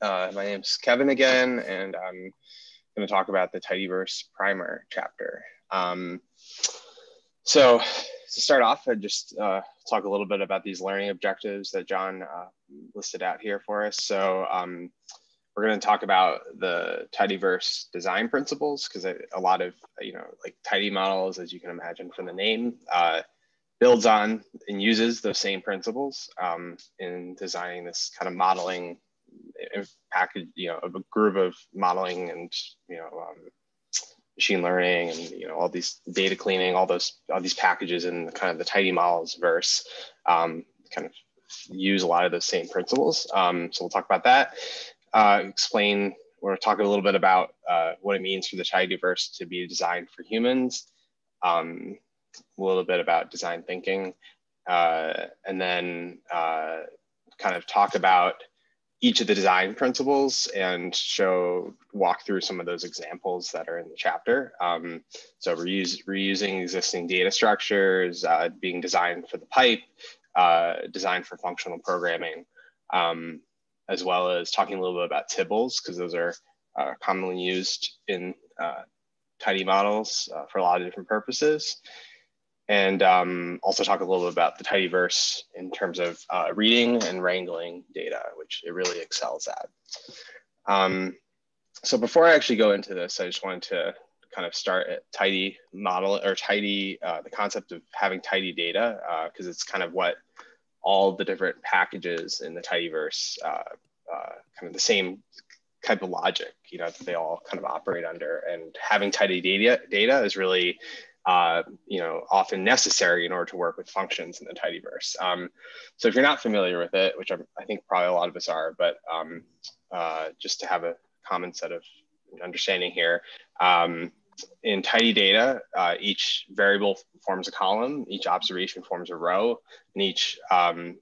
Uh, my name's Kevin again, and I'm going to talk about the Tidyverse primer chapter. Um, so to start off, I'd just uh, talk a little bit about these learning objectives that John uh, listed out here for us. So um, we're going to talk about the Tidyverse design principles because a lot of, you know, like tidy models, as you can imagine from the name, uh, builds on and uses those same principles um, in designing this kind of modeling package, you know, a group of modeling and, you know, um, machine learning and, you know, all these data cleaning, all those, all these packages in kind of the tidy models verse um, kind of use a lot of those same principles. Um, so we'll talk about that, uh, explain, we're talking a little bit about uh, what it means for the tidyverse to be designed for humans, um, a little bit about design thinking, uh, and then uh, kind of talk about each of the design principles and show walk through some of those examples that are in the chapter. Um, so reusing existing data structures, uh, being designed for the pipe, uh, designed for functional programming, um, as well as talking a little bit about tibbles because those are uh, commonly used in uh, tidy models uh, for a lot of different purposes and um, also talk a little bit about the tidyverse in terms of uh, reading and wrangling data, which it really excels at. Um, so before I actually go into this, I just wanted to kind of start at tidy model or tidy, uh, the concept of having tidy data, because uh, it's kind of what all the different packages in the tidyverse, uh, uh, kind of the same type of logic, you know, that they all kind of operate under. And having tidy data, data is really uh, you know, often necessary in order to work with functions in the tidyverse. Um, so if you're not familiar with it, which I'm, i think probably a lot of us are, but um, uh, just to have a common set of understanding here, um, in tidy data, uh, each variable forms a column, each observation forms a row, and each um,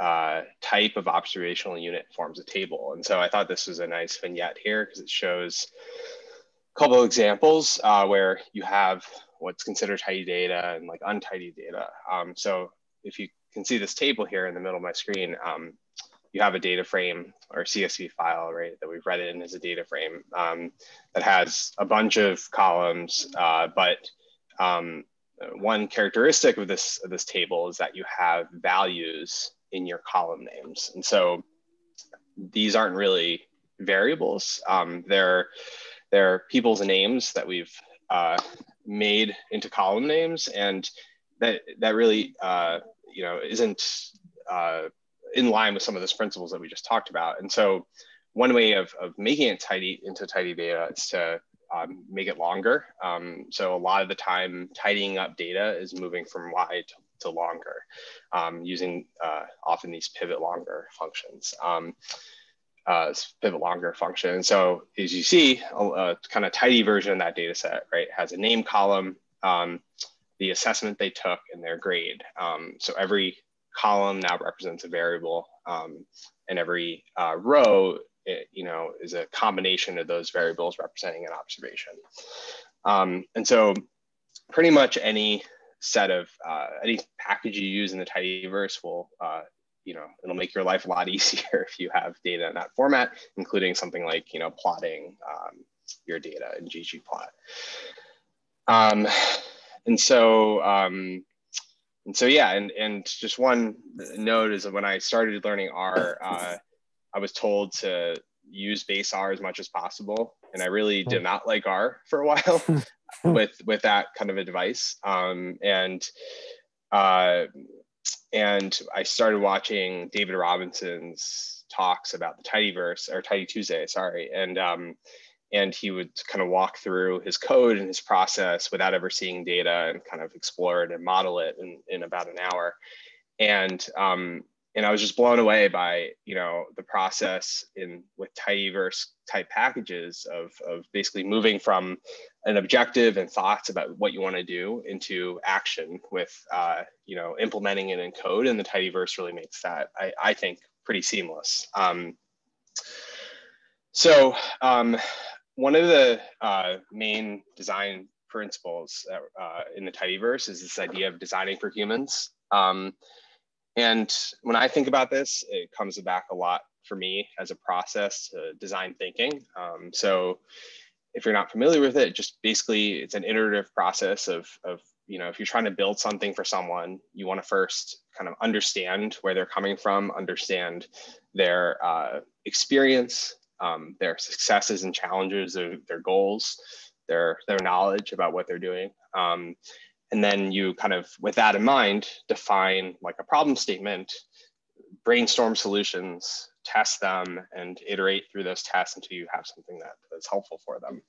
uh, type of observational unit forms a table. And so I thought this was a nice vignette here because it shows a couple examples uh, where you have what's considered tidy data and like untidy data. Um, so if you can see this table here in the middle of my screen, um, you have a data frame or CSV file, right, that we've read in as a data frame um, that has a bunch of columns, uh, but um, one characteristic of this, of this table is that you have values in your column names. And so these aren't really variables. Um, they're, they're people's names that we've uh, made into column names and that that really uh, you know isn't uh, in line with some of those principles that we just talked about. And so one way of, of making it tidy into tidy data is to um, make it longer. Um, so a lot of the time tidying up data is moving from wide to, to longer um, using uh, often these pivot longer functions. Um, uh, pivot longer function. So as you see, a, a, kind of tidy version of that data set, right, has a name column, um, the assessment they took, and their grade. Um, so every column now represents a variable, um, and every uh, row, it, you know, is a combination of those variables representing an observation. Um, and so pretty much any set of uh, any package you use in the tidyverse will uh, you know, it'll make your life a lot easier if you have data in that format, including something like, you know, plotting um, your data in ggplot. Um, and so, um, and so, yeah, and, and just one note is that when I started learning R, uh, I was told to use base R as much as possible. And I really did not like R for a while with, with that kind of advice. Um, and, uh, and I started watching David Robinson's talks about the Tidyverse or Tidy Tuesday, sorry, and um, and he would kind of walk through his code and his process without ever seeing data and kind of explore it and model it in, in about an hour. And um, and I was just blown away by you know the process in with tidyverse type packages of of basically moving from an objective and thoughts about what you want to do into action with uh, you know implementing it in code and the tidyverse really makes that I, I think pretty seamless. Um, so um, one of the uh, main design principles uh, in the tidyverse is this idea of designing for humans. Um, and when I think about this, it comes back a lot for me as a process to design thinking. Um, so if you're not familiar with it, just basically it's an iterative process of, of you know, if you're trying to build something for someone, you want to first kind of understand where they're coming from, understand their uh, experience, um, their successes and challenges, their, their goals, their their knowledge about what they're doing. Um, and then you kind of, with that in mind, define like a problem statement, brainstorm solutions, test them, and iterate through those tests until you have something that is helpful for them.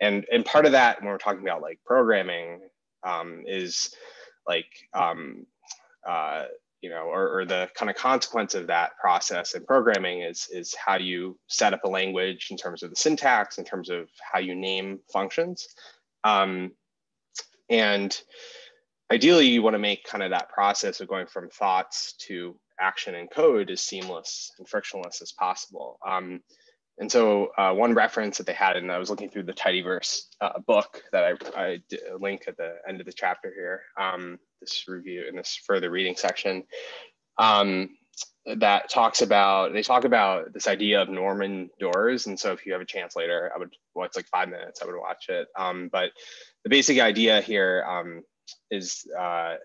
And and part of that, when we're talking about like programming, um, is like um, uh, you know, or, or, the kind of consequence of that process in programming is, is how do you set up a language in terms of the syntax, in terms of how you name functions. Um, and ideally, you want to make kind of that process of going from thoughts to action and code as seamless and frictionless as possible. Um, and so uh, one reference that they had, and I was looking through the Tidyverse uh, book that I, I link at the end of the chapter here, um, this review in this further reading section, um, that talks about, they talk about this idea of Norman doors. And so if you have a chance later, I would, well, it's like five minutes, I would watch it. Um, but the basic idea here um, is uh,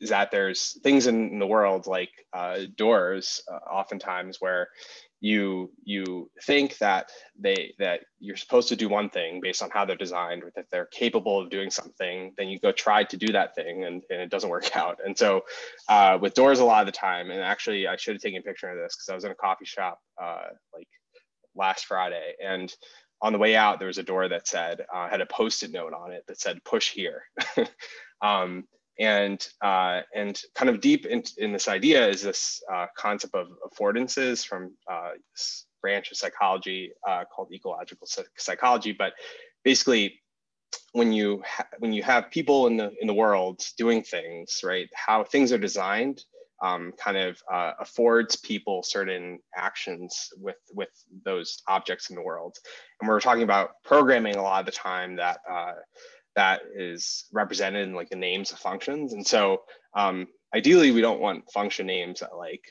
is that there's things in, in the world like uh, doors, uh, oftentimes where you you think that they that you're supposed to do one thing based on how they're designed or that they're capable of doing something then you go try to do that thing and, and it doesn't work out. And so uh, with doors a lot of the time and actually i should have taken a picture of this because i was in a coffee shop uh, like last friday and on the way out there was a door that said uh, had a post-it note on it that said push here um, and uh, and kind of deep in, in this idea is this uh, concept of affordances from uh, this branch of psychology uh, called ecological psychology. But basically, when you when you have people in the in the world doing things, right, how things are designed um, kind of uh, affords people certain actions with with those objects in the world. And we're talking about programming a lot of the time that uh, that is represented in like the names of functions. And so um, ideally we don't want function names that like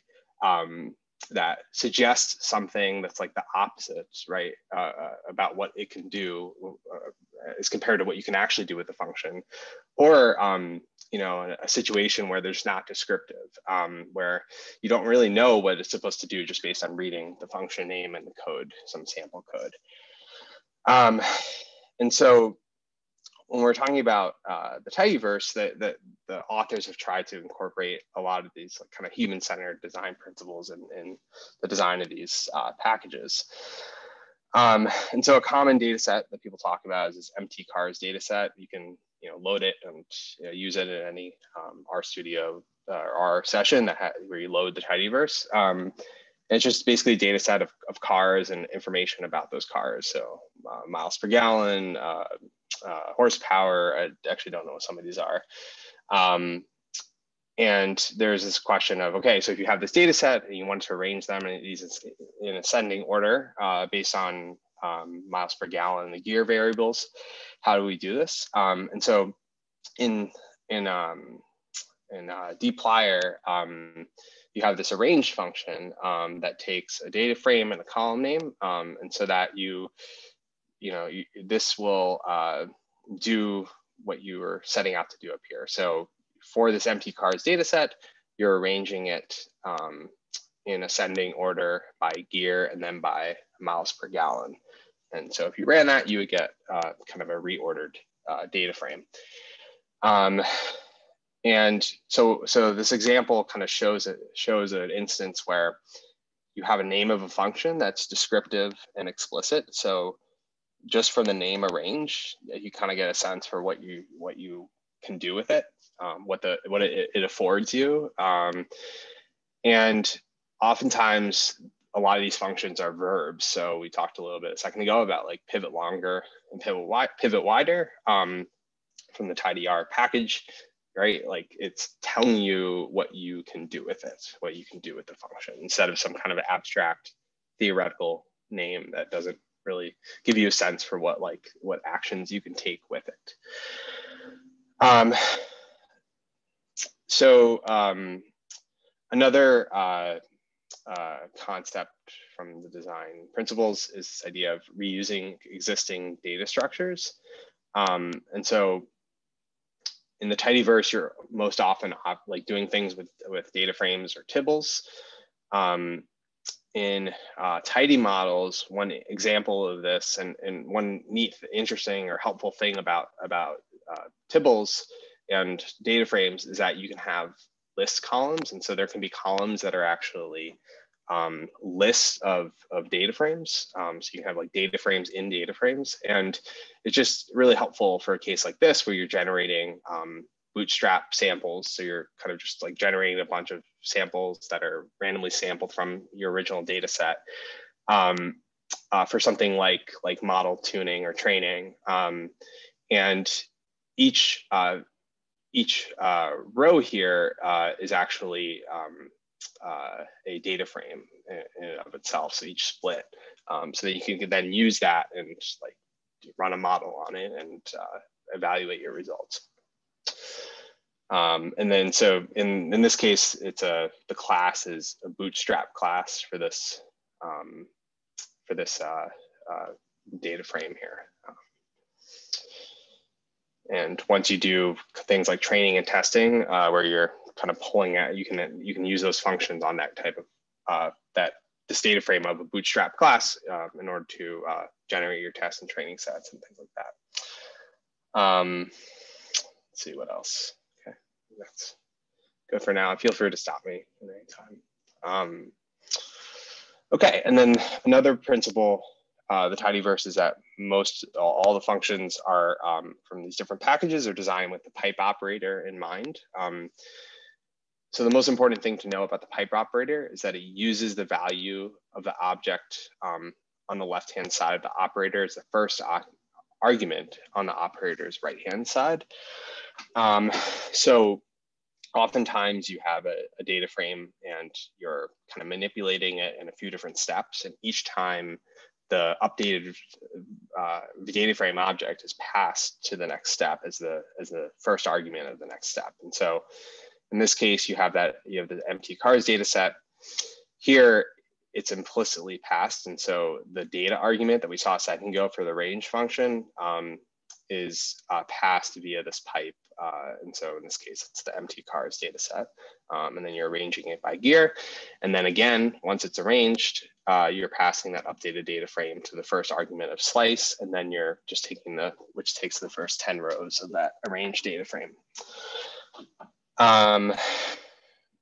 um, that suggests something that's like the opposite, right? Uh, uh, about what it can do uh, as compared to what you can actually do with the function. Or, um, you know, a situation where there's not descriptive, um, where you don't really know what it's supposed to do just based on reading the function name and the code, some sample code. Um, and so when we're talking about uh, the Tidyverse, that the, the, authors have tried to incorporate a lot of these like, kind of human-centered design principles in, in, the design of these uh, packages. Um, and so a common data set that people talk about is this mtcars data set. You can you know, load it and you know, use it in any um, RStudio uh, or R session that where you load the Tidyverse. Um, it's just basically a data set of, of cars and information about those cars. So uh, miles per gallon, uh, uh, horsepower. I actually don't know what some of these are. Um, and there's this question of, okay, so if you have this data set and you want to arrange them in these in ascending order uh, based on um, miles per gallon, the gear variables, how do we do this? Um, and so in, in, um, in uh, dplyr, you have this arrange function um, that takes a data frame and a column name. Um, and so that you you know, you, this will uh, do what you were setting out to do up here. So for this mtcars data set, you're arranging it um, in ascending order by gear and then by miles per gallon. And so if you ran that, you would get uh, kind of a reordered uh, data frame. And so, so this example kind of shows it shows an instance where you have a name of a function that's descriptive and explicit. So just from the name arrange, you kind of get a sense for what you what you can do with it, um, what the what it, it affords you, um, and oftentimes a lot of these functions are verbs. So we talked a little bit a second ago about like pivot longer and pivot wide, pivot wider um, from the tidyr package, right? Like it's telling you what you can do with it, what you can do with the function instead of some kind of abstract theoretical name that doesn't really give you a sense for what like what actions you can take with it. Um, so um, another uh, uh, concept from the design principles is this idea of reusing existing data structures. Um, and so in the tidyverse, you're most often like doing things with, with data frames or tibbles. Um, in uh, tidy models, one example of this and, and one neat, interesting or helpful thing about, about uh, tibbles and data frames is that you can have list columns. And so there can be columns that are actually um, lists of, of data frames. Um, so you can have like data frames in data frames. And it's just really helpful for a case like this where you're generating um, bootstrap samples. So you're kind of just like generating a bunch of samples that are randomly sampled from your original data set. Um, uh, for something like like model tuning or training. Um, and each uh, each uh, row here uh, is actually um, uh, a data frame in, in, of itself. So each split, um, so that you can then use that and just like run a model on it and uh, evaluate your results. Um, and then so in, in this case, it's a the class is a bootstrap class for this um, for this uh, uh, data frame here. And once you do things like training and testing, uh, where you're kind of pulling out, you can you can use those functions on that type of uh, that this data frame of a bootstrap class um, in order to uh, generate your test and training sets and things like that. Um, let's see what else. Okay, that's good for now. Feel free to stop me at any time. Um, okay, and then another principle uh, the tidyverse is that most all the functions are um, from these different packages are designed with the pipe operator in mind. So the most important thing to know about the pipe operator is that it uses the value of the object um, on the left-hand side of the operator as the first argument on the operator's right-hand side. Um, so oftentimes you have a, a, data frame and you're kind of manipulating it in a few different steps. And each time the updated uh, data frame object is passed to the next step as the as the first argument of the next step. And so in this case, you have that you have the mtcars data set. Here, it's implicitly passed. And so the data argument that we saw a second ago for the range function um, is uh, passed via this pipe. Uh, and so in this case, it's the mtcars data set. Um, and then you're arranging it by gear. And then again, once it's arranged, uh, you're passing that updated data frame to the first argument of slice, and then you're just taking the, which takes the first 10 rows of that arranged data frame. Um,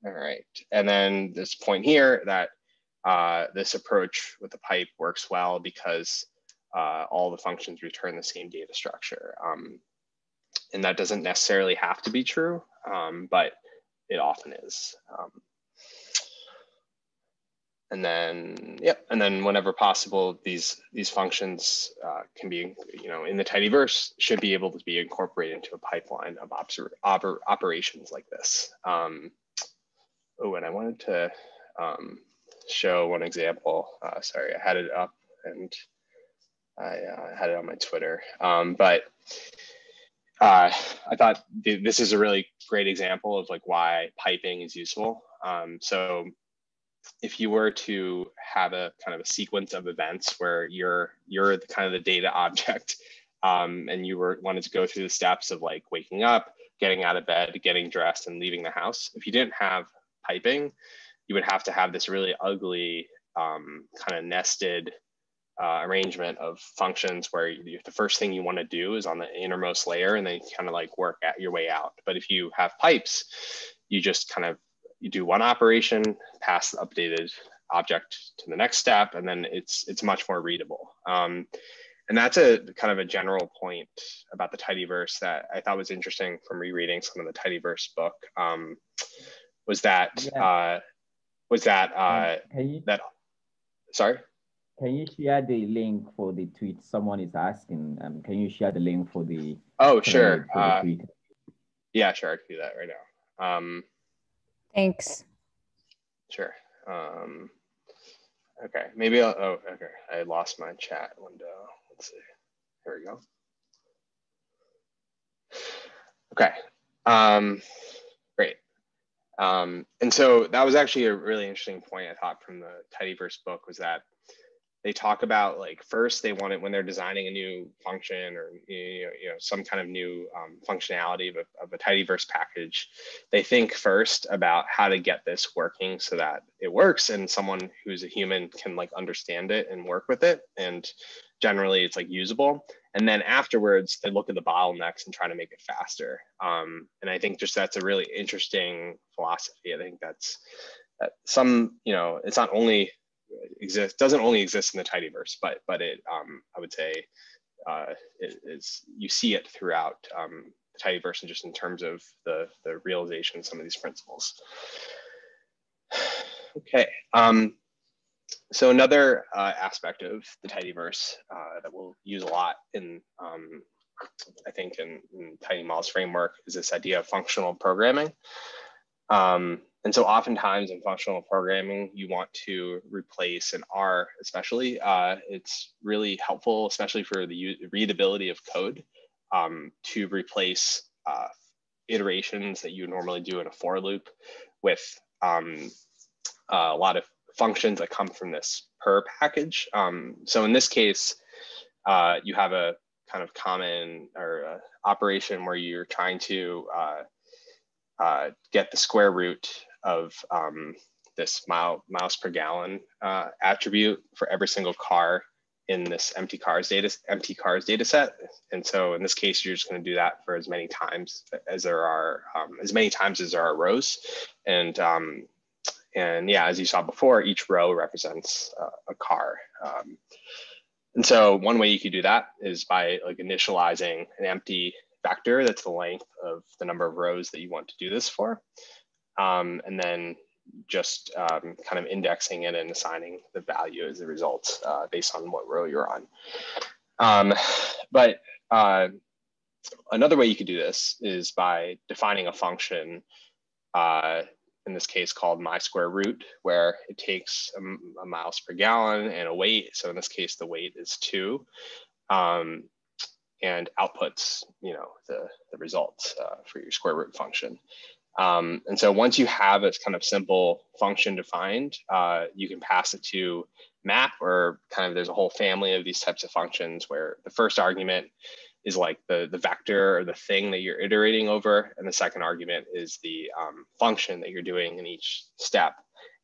all right, and then this point here that uh, this approach with the pipe works well because uh, all the functions return the same data structure. Um, and that doesn't necessarily have to be true, um, but it often is. Um, and then yeah and then whenever possible these these functions uh, can be you know in the tidyverse should be able to be incorporated into a pipeline of oper operations like this. Um, oh and i wanted to um, show one example. Uh, sorry i had it up and i uh, had it on my twitter. Um, but uh, i thought th this is a really great example of like why piping is useful. Um, so if you were to have a kind of a sequence of events where you're you're the kind of the data object um, and you were wanted to go through the steps of like waking up getting out of bed getting dressed and leaving the house if you didn't have piping you would have to have this really ugly um, kind of nested uh, arrangement of functions where you, the first thing you want to do is on the innermost layer and then kind of like work at your way out. But if you have pipes you just kind of you do one operation, pass the updated object to the next step, and then it's it's much more readable. Um, and that's a kind of a general point about the tidyverse that I thought was interesting from rereading some of the tidyverse book. Um, was that yeah. uh, was that uh, you, that sorry? Can you share the link for the tweet? Someone is asking. Um, can you share the link for the? Oh, sure. Uh, yeah, sure. I can do that right now. Um, Thanks. Sure. Um, okay, maybe I'll, oh, okay. I lost my chat window. Let's see. Here we go. Okay. Um, great. Um, and so that was actually a really interesting point I thought from the tidyverse book was that they talk about like first they want it when they're designing a new function or you know, you know some kind of new um, functionality of a, of a tidyverse package. They think first about how to get this working so that it works and someone who's a human can like understand it and work with it and generally it's like usable. And then afterwards they look at the bottlenecks and try to make it faster. Um, and i think just that's a really interesting philosophy. I think that's that some you know it's not only exist doesn't only exist in the tidyverse, but but it um, I would say uh, it is you see it throughout um, the tidyverse and just in terms of the the realization of some of these principles. Okay. Um, so another uh, aspect of the tidyverse uh, that we'll use a lot in, um, I think, in, in Models framework is this idea of functional programming. Um, and so oftentimes in functional programming, you want to replace an R especially. Uh, it's really helpful, especially for the readability of code, um, to replace uh, iterations that you normally do in a for loop with um, a lot of functions that come from this purrr package. Um, so in this case, uh, you have a kind of common or operation where you're trying to uh, uh, get the square root of um, this mile, miles per gallon uh, attribute for every single car in this mtcars data mtcars data set. And so in this case, you're just going to do that for as many times as there are um, as many times as there are rows. And um, and yeah, as you saw before, each row represents uh, a car. Um, and so one way you could do that is by like initializing an empty vector that's the length of the number of rows that you want to do this for um, and then just um, kind of indexing it and assigning the value as a result uh, based on what row you're on. Um, but uh, another way you could do this is by defining a function, uh, in this case called my square root, where it takes a, a, miles per gallon and a weight. So in this case, the weight is two. Um, and outputs, you know, the, the results uh, for your square root function. Um, and so once you have a kind of simple function defined, uh, you can pass it to map or kind of there's a whole family of these types of functions where the first argument is like the, the vector or the thing that you're iterating over. And the second argument is the um, function that you're doing in each step.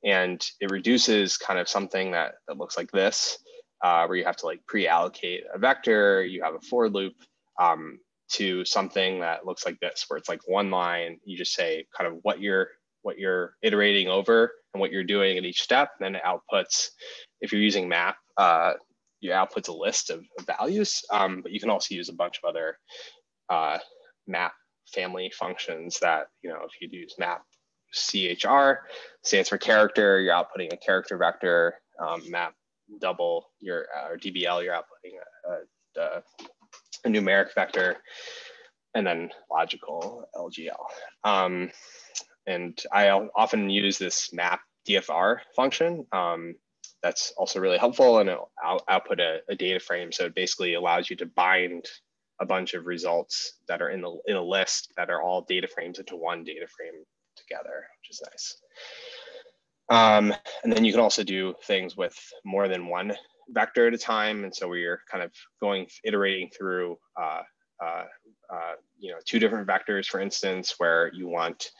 And it reduces kind of something that, that looks like this, uh, where you have to like pre-allocate a vector, you have a for loop, um, to something that looks like this, where it's like one line, you just say kind of what you're what you're iterating over and what you're doing at each step. Then it outputs, if you're using map, uh, you outputs a list of, of values, um, but you can also use a bunch of other uh, map family functions that, you know, if you use map CHR, stands for character, you're outputting a character vector, um, map double, your uh, or DBL, you're outputting a, a, a a numeric vector, and then logical LGL. Um, and I often use this map DFR function. Um, that's also really helpful and it'll output a, a, data frame. So it basically allows you to bind a bunch of results that are in the in a list that are all data frames into one data frame together, which is nice. Um, and then you can also do things with more than one vector at a time. And so we're kind of going, iterating through, uh, uh, uh, you know, two different vectors, for instance, where you want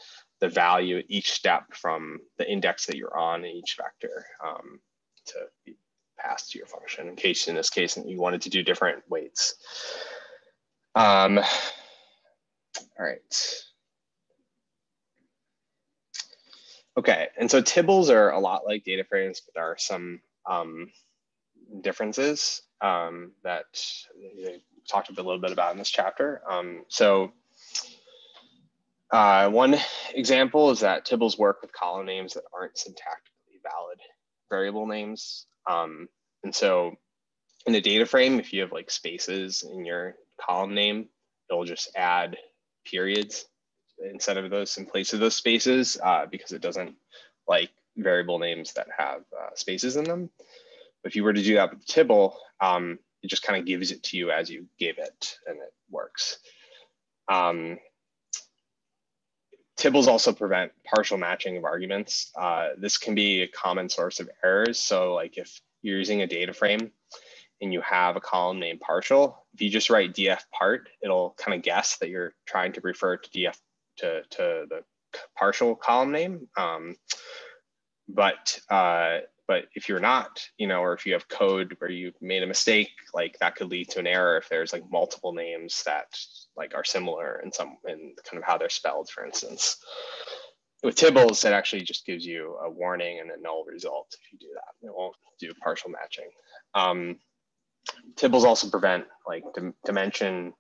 the value each step from the index that you're on in each vector um, to be passed to your function in case, in this case, you wanted to do different weights. Um, all right. Okay, and so tibbles are a lot like data frames, but there are some um, differences um, that we talked a little bit about in this chapter. Um, so uh, one example is that tibbles work with column names that aren't syntactically valid variable names. Um, and so in a data frame, if you have like spaces in your column name, it'll just add periods instead of those in place of those spaces uh, because it doesn't like variable names that have uh, spaces in them if you were to do that with Tibble, um, it just kind of gives it to you as you gave it and it works. Um, Tibbles also prevent partial matching of arguments. Uh, this can be a common source of errors. So like if you're using a data frame and you have a column named partial, if you just write df part, it'll kind of guess that you're trying to refer to df to, to the partial column name. Um, but uh, but if you're not, you know, or if you have code where you made a mistake, like that could lead to an error if there's like multiple names that like are similar in some in kind of how they're spelled, for instance. With Tibbles, it actually just gives you a warning and a null result if you do that. It won't do partial matching. Um, Tibbles also prevent like dim dimension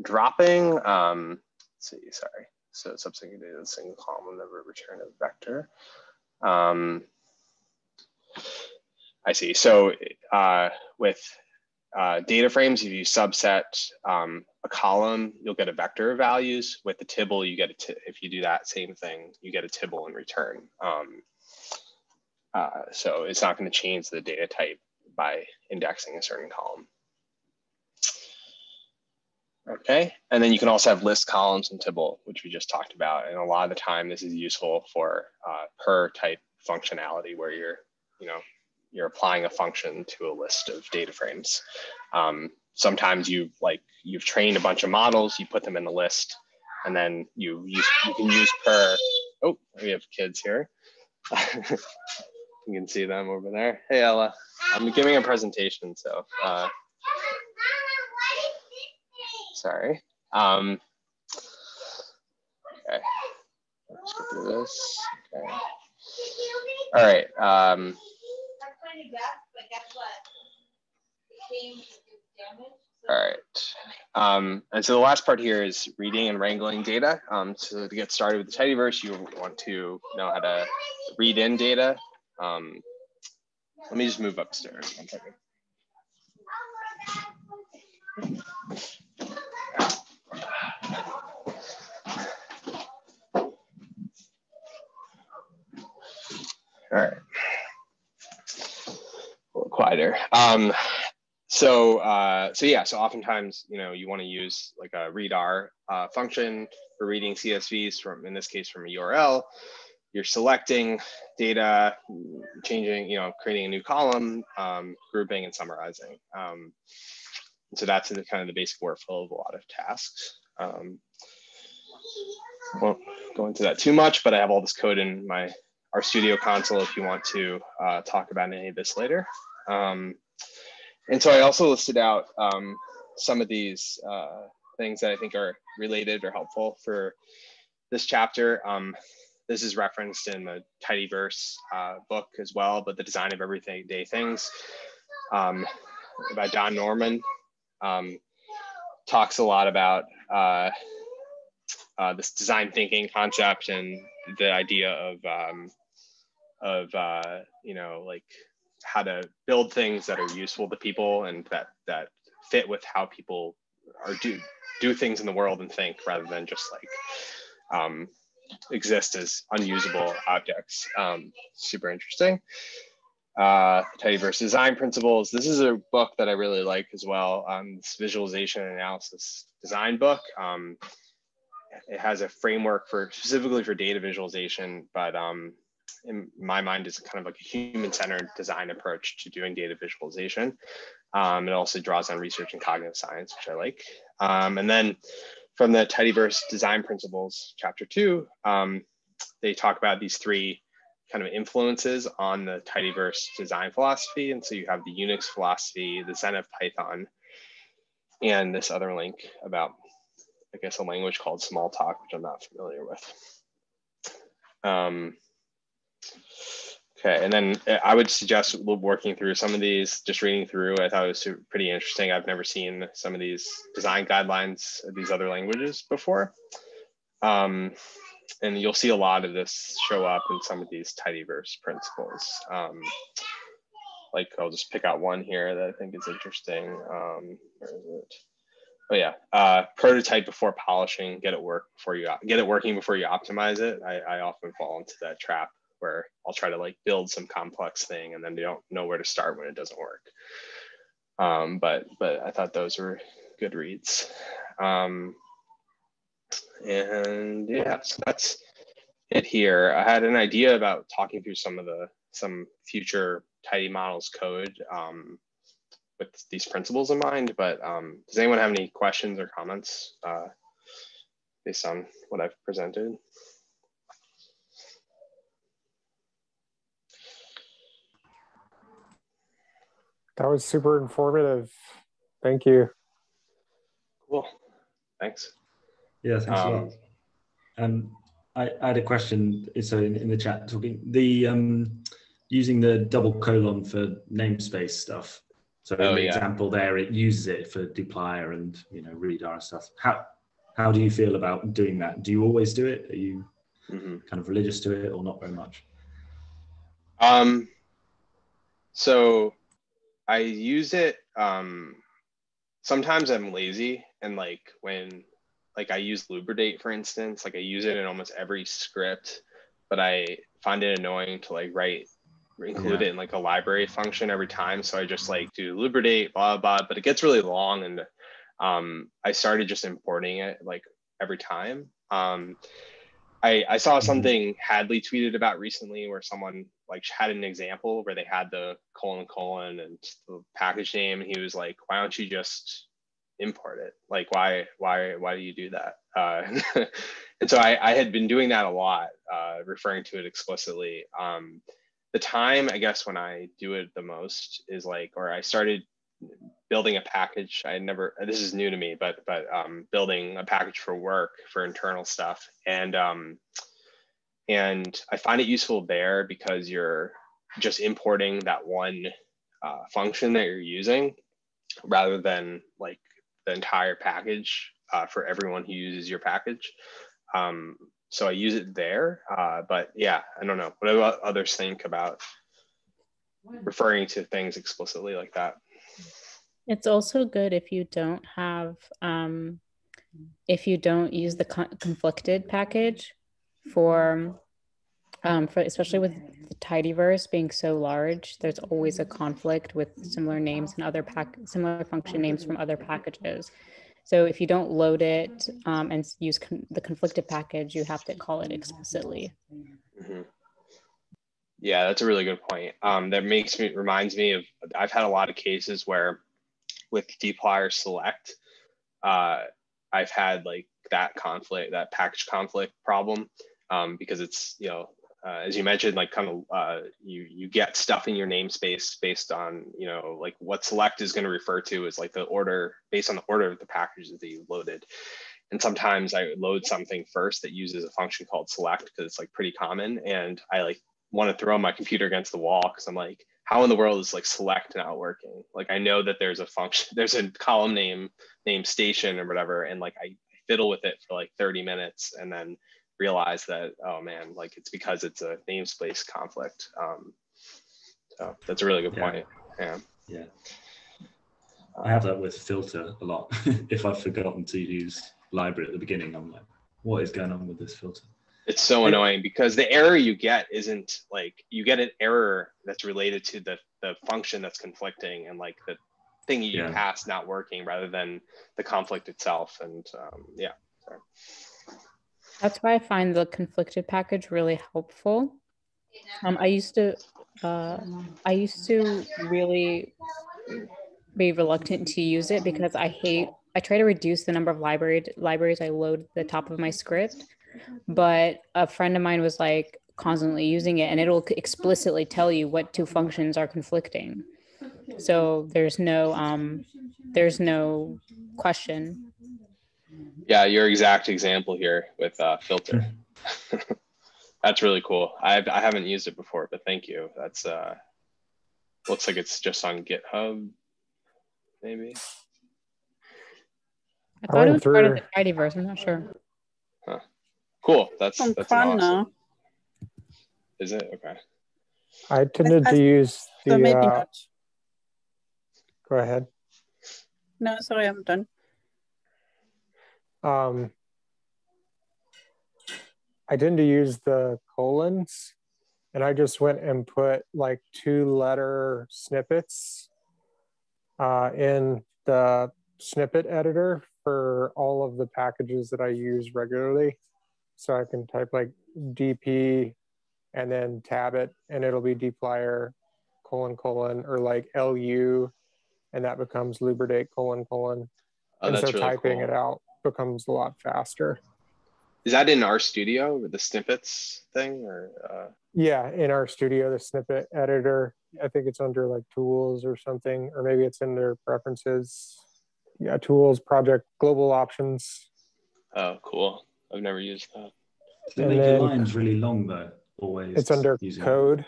dropping. Um, let's see, sorry. So data, a single column, never return a vector. Um, I see. So uh, with uh, data frames, if you subset um, a column, you'll get a vector of values. With the Tibble, you get a if you do that same thing, you get a Tibble in return. Um, uh, so it's not going to change the data type by indexing a certain column. Okay, and then you can also have list columns in Tibble, which we just talked about. And a lot of the time, this is useful for uh, purrr type functionality where you're you know, you're applying a function to a list of data frames. Um, sometimes you like you've trained a bunch of models, you put them in the list, and then you use you can use purrr. Oh, we have kids here. you can see them over there. Hey Ella, I'm giving a presentation, so uh, sorry. Um, okay, let's through this. Okay. All right. Um, all right. Um, and so the last part here is reading and wrangling data. Um, so to get started with the tidyverse, you want to know how to read in data. Um, let me just move upstairs. One second. All right. Quieter. Um, so, uh, so yeah, so oftentimes, you know, you want to use like a readr uh, function for reading CSVs from, in this case, from a URL. You're selecting data, changing, you know, creating a new column, um, grouping and summarizing. Um, so that's the kind of the basic workflow of a lot of tasks. Um, won't go into that too much, but I have all this code in my RStudio console if you want to uh, talk about any of this later. Um, and so I also listed out um, some of these uh, things that I think are related or helpful for this chapter. Um, this is referenced in the Tidyverse uh, book as well, but the design of everyday things um, by Don Norman um, talks a lot about uh, uh, this design thinking concept and the idea of um, of uh, you know like how to build things that are useful to people and that that fit with how people are do do things in the world and think rather than just like um, exist as unusable objects. Um, super interesting. Uh, Tidyverse Design Principles. This is a book that I really like as well. Um, this visualization analysis design book. Um, it has a framework for specifically for data visualization, but um, in my mind is kind of like a human-centered design approach to doing data visualization. Um, it also draws on research and cognitive science, which I like. Um, and then from the Tidyverse design principles, chapter two, um, they talk about these three kind of influences on the Tidyverse design philosophy. And so you have the Unix philosophy, the Zen of Python, and this other link about, I guess, a language called Smalltalk, which I'm not familiar with. Um, Okay, and then uh, I would suggest working through some of these, just reading through. I thought it was pretty interesting. I've never seen some of these design guidelines of these other languages before. Um, and you'll see a lot of this show up in some of these tidyverse principles. Um, like I'll just pick out one here that I think is interesting. Um, where is it? Oh yeah, uh, prototype before polishing. Get it work before you get it working before you optimize it. I, I often fall into that trap where I'll try to like build some complex thing and then they don't know where to start when it doesn't work. Um, but but I thought those were good reads. Um, and yeah, so that's it here. I had an idea about talking through some of the some future tidy models code um, with these principles in mind, but um, does anyone have any questions or comments uh, based on what I've presented? That was super informative. Thank you. Cool. Thanks. Yeah, thanks um, a lot. Um, I, I, had a question. So in, in the chat, talking the um, using the double colon for namespace stuff. So oh, in the yeah. example there, it uses it for dplyr and you know readr stuff. How how do you feel about doing that? Do you always do it? Are you mm-hmm. kind of religious to it or not very much? Um. So I use it. Um, sometimes I'm lazy and like when like I use Lubridate for instance, like I use it in almost every script, but I find it annoying to like write include yeah. it in like a library function every time. So I just like do Lubridate, blah blah, but it gets really long and um, I started just importing it like every time. Um, I, I saw mm-hmm. something Hadley tweeted about recently where someone like had an example where they had the colon colon and the package name and he was like why don't you just import it? Like why why why do you do that? Uh, and so I, I had been doing that a lot uh, referring to it explicitly. Um, the time i guess when i do it the most is like or i started building a package. I never this is new to me but but um, building a package for work for internal stuff. And um, and I find it useful there because you're just importing that one uh, function that you're using rather than like the entire package uh, for everyone who uses your package. Um, so I use it there. Uh, but yeah, I don't know. What others think about referring to things explicitly like that? It's also good if you don't have, um, if you don't use the conflicted package for um, for especially with the tidyverse being so large, there's always a conflict with similar names and other pack similar function names from other packages. So if you don't load it um, and use con- the conflicted package, you have to call it explicitly. Mm-hmm. Yeah, that's a really good point. Um, that makes me reminds me of I've had a lot of cases where with dplyr select, uh, I've had like that conflict, that package conflict problem um, because it's you know uh, as you mentioned, like kind of uh, you you get stuff in your namespace based on you know like what select is going to refer to is like the order based on the order of the packages that you loaded. And sometimes I load something first that uses a function called select because it's like pretty common, and I like want to throw my computer against the wall because I'm like, how in the world is like select not working? Like I know that there's a function, there's a column name name station or whatever, and like I fiddle with it for like 30 minutes, and then realize that oh man like it's because it's a namespace conflict. Um, so that's a really good yeah. point. Yeah. Yeah. I have that with filter a lot. If i've forgotten to use library at the beginning i'm like what is going on with this filter? It's so annoying because the error you get isn't like you get an error that's related to the the function that's conflicting and like the thing you yeah. pass not working rather than the conflict itself. And um, yeah sorry. That's why I find the conflicted package really helpful. Um, I used to, uh, I used to really be reluctant to use it because I hate. I try to reduce the number of library libraries I load the top of my script, but a friend of mine was like constantly using it, and it'll explicitly tell you what two functions are conflicting. So there's no um, there's no question yeah, your exact example here with uh, filter. Hmm. That's really cool. I've, I haven't used it before, but thank you. That's uh, looks like it's just on GitHub, maybe. I thought I it was part of the tidyverse. I'm not sure. Huh. Cool. That's Some that's fun awesome. Is it okay? I tended I, I, to use the. So maybe uh, not. Go ahead. No, sorry, I'm done um, I tend to use the colons and I just went and put like two letter snippets uh, in the snippet editor for all of the packages that I use regularly. So I can type like DP and then tab it and it'll be dplyr colon colon or like LU and that becomes lubridate colon colon. Oh, and so really typing cool. it out becomes a lot faster. Is that in RStudio with the snippets thing or? Uh... Yeah, in RStudio, the snippet editor, I think it's under like tools or something, or maybe it's in their preferences. Yeah, tools, project, global options. Oh, cool. I've never used that. Does it And make then- your lines really long though? Always. It's under using- code.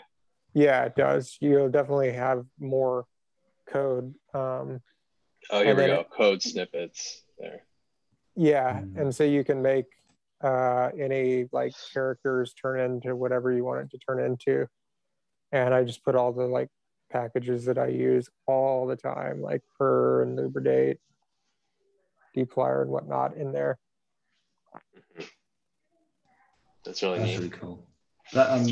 Yeah, it does. You'll definitely have more code. Um, Oh, here we then go. Code snippets there. Yeah, Mm. and so you can make uh, any like characters turn into whatever you want it to turn into. And I just put all the like packages that I use all the time, like purrr and lubridate, dplyr and whatnot in there. That's really That's neat. really cool. That um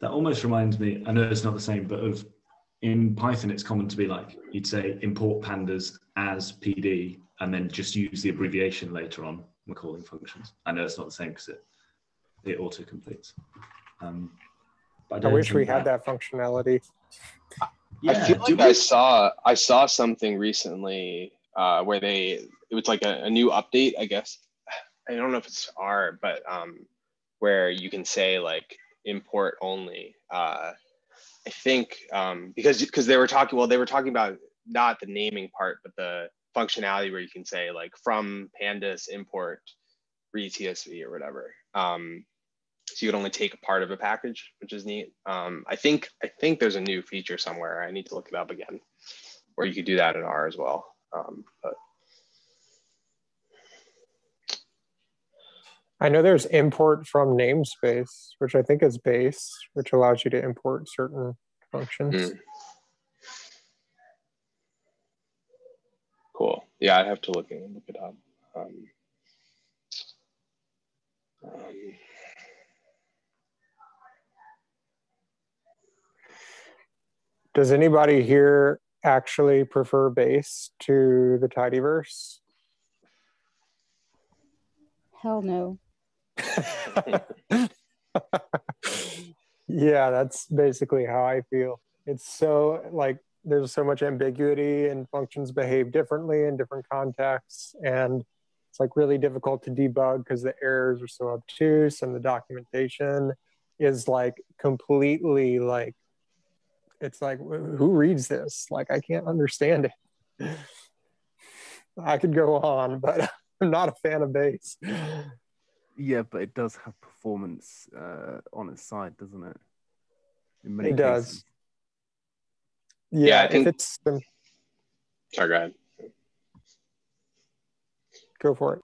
that almost reminds me. I know it's not the same, but of in Python, it's common to be like you'd say import pandas as PD and then just use the abbreviation later on when calling functions. I know it's not the same because it it auto completes. Um, but I don't wish we think had that functionality. Yeah, I feel do like I saw I saw something recently uh, where they it was like a, a new update, I guess. I don't know if it's R, but um, where you can say like import only. Uh, I think um, because because they were talking well they were talking about not the naming part but the functionality where you can say like from pandas import re tsv or whatever. Um, so you could only take a part of a package, which is neat. Um, I think I think there's a new feature somewhere. I need to look it up again, or you could do that in R as well. Um, but I know there's import from namespace, which I think is base, which allows you to import certain functions. Mm. cool. Yeah, I'd have to look and look it up. Um, um, Does anybody here actually prefer base to the tidyverse? Hell no. Yeah, that's basically how I feel. It's so like there's so much ambiguity and functions behave differently in different contexts. And it's like really difficult to debug because the errors are so obtuse and the documentation is like completely like, it's like, who reads this? Like, I can't understand it. I could go on, but I'm not a fan of base. Yeah, but it does have performance uh, on its side, doesn't it? In many It does. cases. Yeah, I think- if it's um, sorry, go ahead. go for it.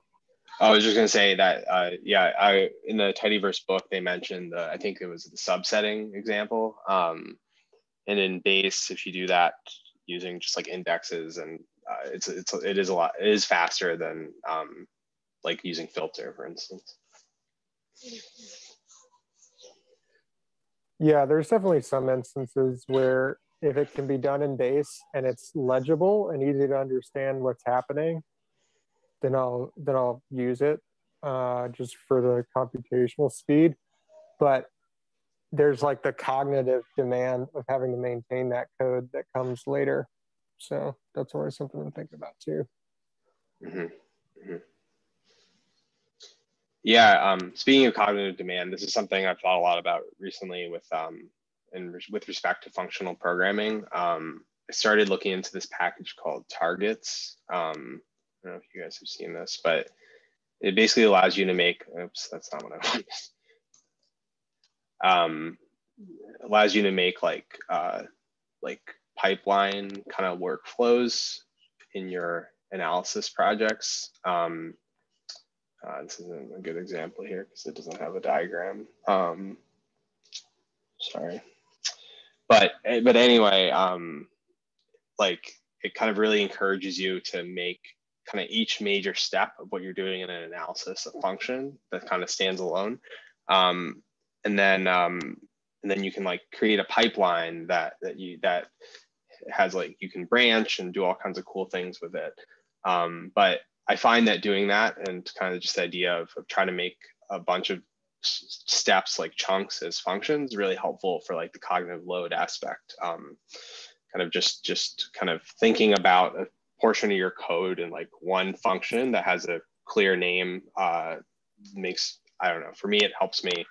I was just gonna say that, uh, yeah, I in the Tidyverse book they mentioned uh, I think it was the subsetting example, um, and in base if you do that using just like indexes and uh, it's it's it is a lot it is faster than um, like using filter for instance. Yeah, there's definitely some instances where if it can be done in base and it's legible and easy to understand what's happening, then I'll then I'll use it uh, just for the computational speed. But there's like the cognitive demand of having to maintain that code that comes later. So that's always something I'm thinking about too. Mhm, mhm. Yeah. Um, speaking of cognitive demand, this is something I've thought a lot about recently with um, and with respect to functional programming. Um, I started looking into this package called Targets. Um, I don't know if you guys have seen this, but it basically allows you to make. Oops, that's not what I want. um, allows you to make like uh, like pipeline kind of workflows in your analysis projects. Um, uh, this isn't a good example here because it doesn't have a diagram. Um, sorry, but but anyway, um, like it kind of really encourages you to make kind of each major step of what you're doing in an analysis a function that kind of stands alone, um, and then um, and then you can like create a pipeline that that you that has like you can branch and do all kinds of cool things with it. Um, but I find that doing that and kind of just the idea of, of trying to make a bunch of steps like chunks as functions really helpful for like the cognitive load aspect. Um, kind of just just kind of thinking about a portion of your code and like one function that has a clear name uh, makes I don't know. For me, it helps me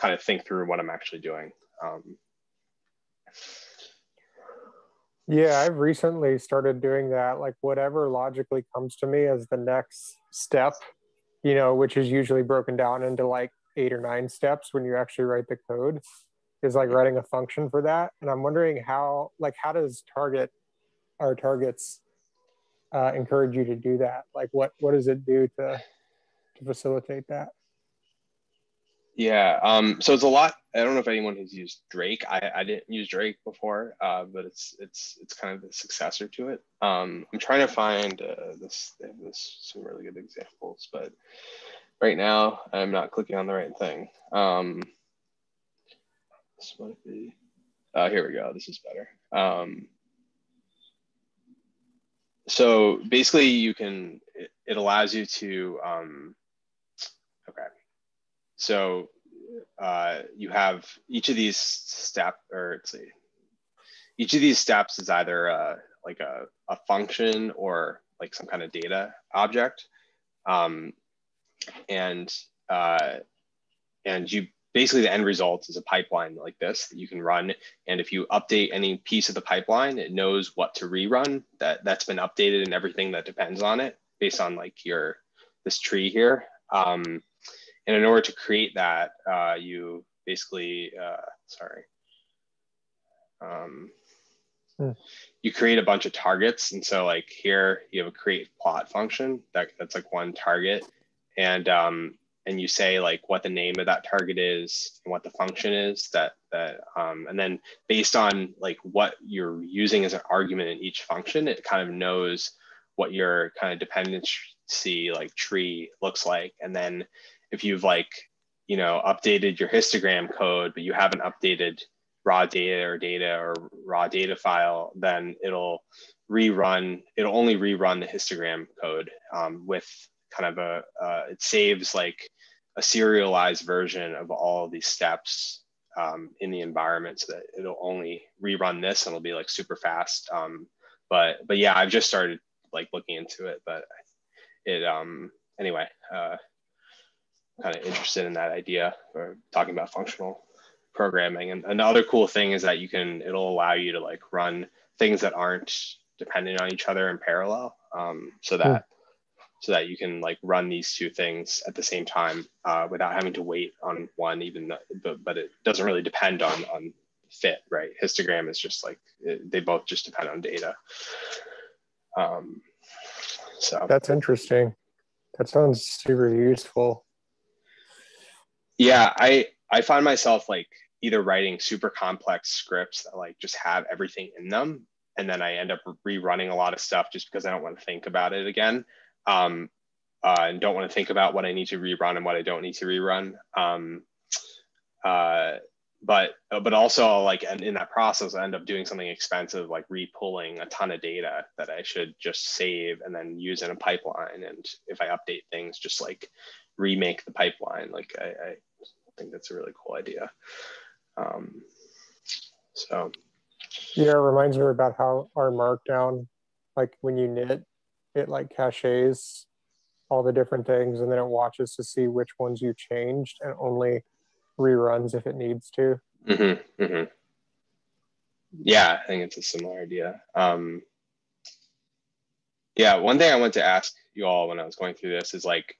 kind of think through what I'm actually doing. Um, yeah, I've recently started doing that. Like whatever logically comes to me as the next step, you know, which is usually broken down into like eight or nine steps when you actually write the code, is like writing a function for that. And I'm wondering how, like, how does target our targets uh, encourage you to do that? Like, what what does it do to to facilitate that? Yeah. Um, so it's a lot. I don't know if anyone has used Drake. I, I didn't use Drake before, uh, but it's it's it's kind of the successor to it. Um, I'm trying to find uh, this. They have this some really good examples, but right now I'm not clicking on the right thing. Um, this might be. Uh, here we go. This is better. Um, so basically, you can. It, it allows you to. Um, okay so uh, you have each of these step, or let's see, each of these steps is either uh, like a, a function or like some kind of data object. Um, and uh, and you basically the end result is a pipeline like this that you can run. And if you update any piece of the pipeline, it knows what to rerun that that's been updated and everything that depends on it based on like your this tree here. Um, and in order to create that, uh, you basically, uh, sorry, um, hmm. you create a bunch of targets. And so like here you have a create plot function that, that's like one target. And, um, and you say like what the name of that target is and what the function is that, that um, and then based on like what you're using as an argument in each function, it kind of knows what your kind of dependency like tree looks like. And then if you've like you know updated your histogram code but you haven't updated raw data or data or raw data file then it'll rerun it'll only rerun the histogram code um, with kind of a uh, it saves like a serialized version of all of these steps um, in the environment so that it'll only rerun this and it'll be like super fast um, but but yeah i've just started like looking into it but it um anyway uh, kind of interested in that idea or talking about functional programming. And another cool thing is that you can, it'll allow you to like run things that aren't dependent on each other in parallel. Um, so that, so that you can like run these two things at the same time uh, without having to wait on one, even though, but, but it doesn't really depend on, on fit, right? Histogram is just like, it, they both just depend on data. Um, so that's interesting. That sounds super useful yeah i i find myself like either writing super complex scripts that like just have everything in them and then i end up rerunning a lot of stuff just because i don't want to think about it again um, uh, and don't want to think about what i need to rerun and what i don't need to rerun um, uh, but but also like and in that process i end up doing something expensive like repulling a ton of data that i should just save and then use in a pipeline and if i update things just like remake the pipeline. Like I, I think that's a really cool idea. Um, so yeah, it reminds me about how R Markdown, like when you knit, it like caches all the different things and then it watches to see which ones you changed and only reruns if it needs to. Mm-hmm, mm-hmm. Yeah, I think it's a similar idea. Um, yeah, one thing I wanted to ask you all when I was going through this is like,